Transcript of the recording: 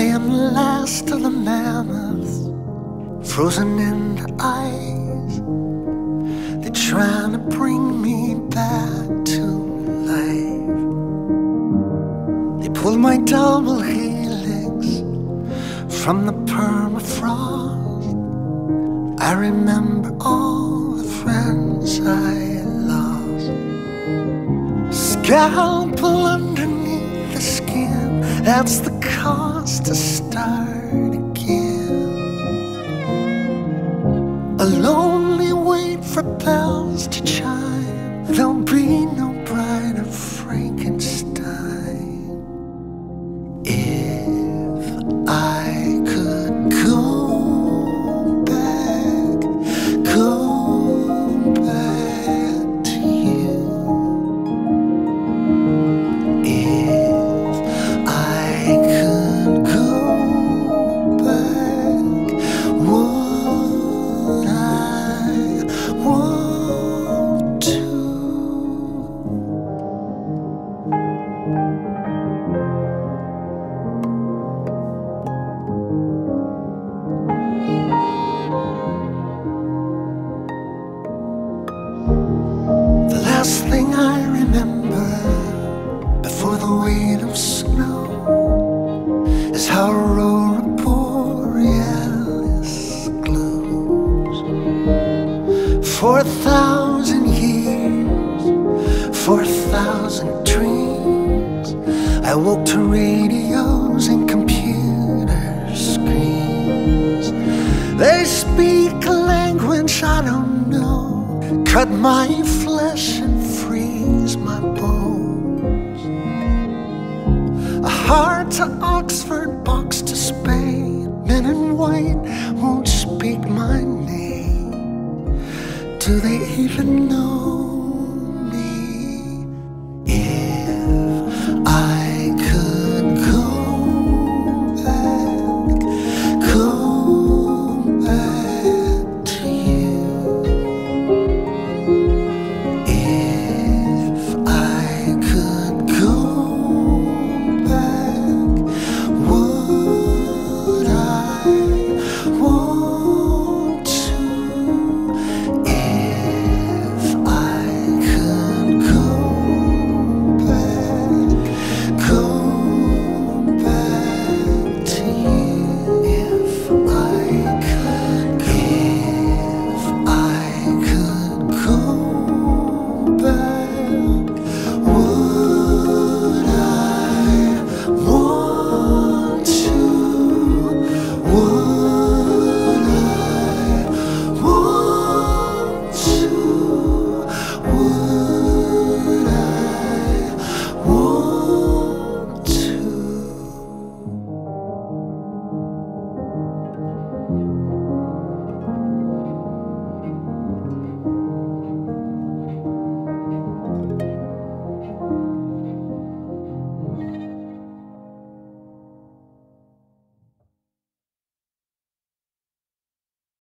I am the last of the mammoths, frozen in the ice. They're trying to bring me back to life. They pulled my double helix from the permafrost. I remember all the friends I lost. Scalpel underneath the skin, that's the cost to start again. A For a thousand years, for a thousand dreams, I woke to radios and computer screens. They speak a language I don't know, cut my flesh and freeze my bones. A heart to Oxford, box to Spain. Men in white Do they even know?